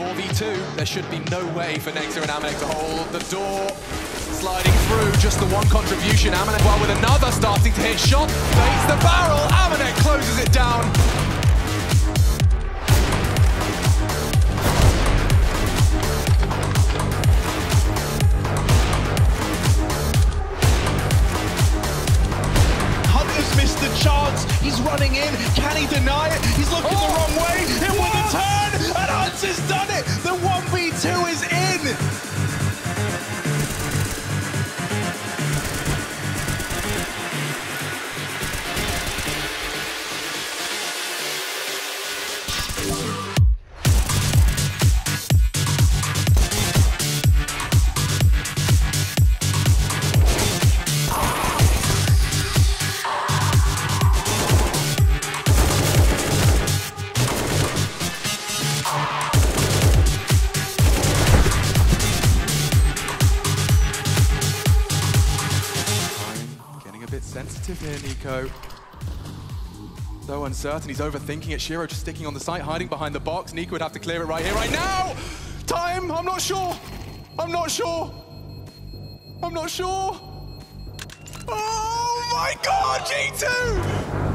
G2, there should be no way for Nexa and Amanek to hold the door. Sliding through, just the one contribution. Amanek, while with another starting to hit shot, the barrel. Amanek closes it down. He's running in. Can he deny it? He's looking the oh! wrong way. In with a turn, and Hunter's done it. The 1v2 is in. Bit sensitive here, NiKo. So uncertain, he's overthinking it. Shiro just sticking on the site, hiding behind the box. NiKo would have to clear it right here, right now! Time! I'm not sure! I'm not sure! I'm not sure! Oh my god, G2!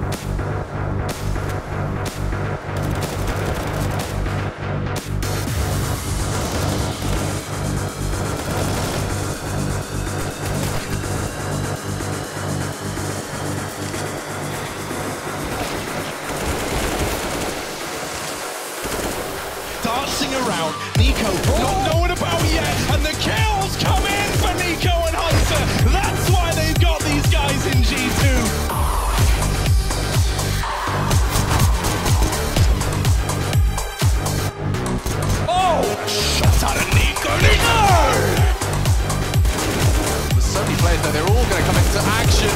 Dancing around. NiKo not knowing about yet. And the kills come in for NiKo and Hunter. That's why they've got these guys in G2. Oh! Shot out of NiKo. NiKo! There's so many players there, they're all going to come into action.